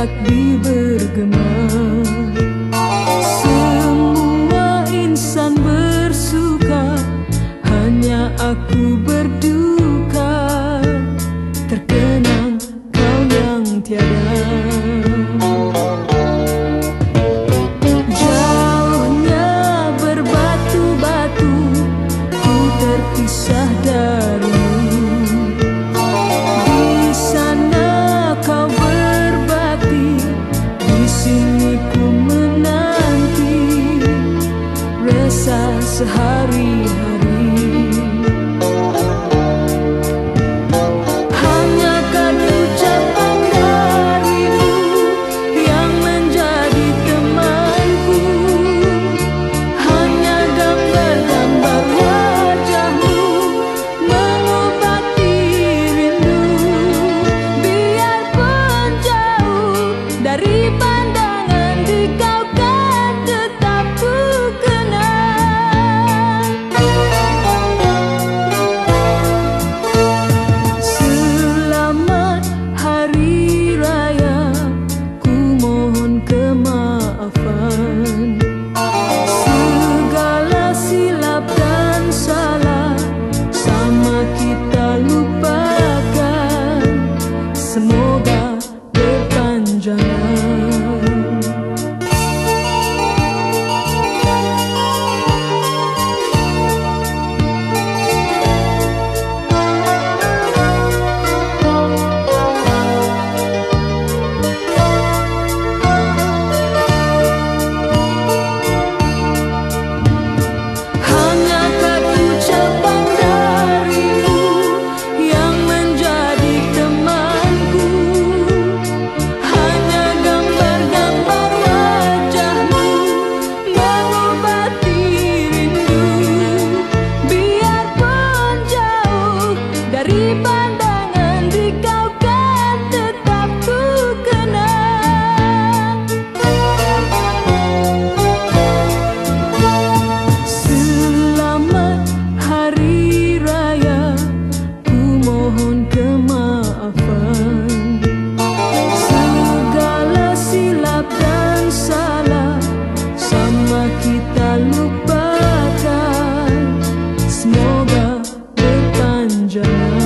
takbir bergema. Semua insan bersuka Hanya aku berduka. Terkenang kau yang tiada. sini ku menanti resah sehari-hari Angela.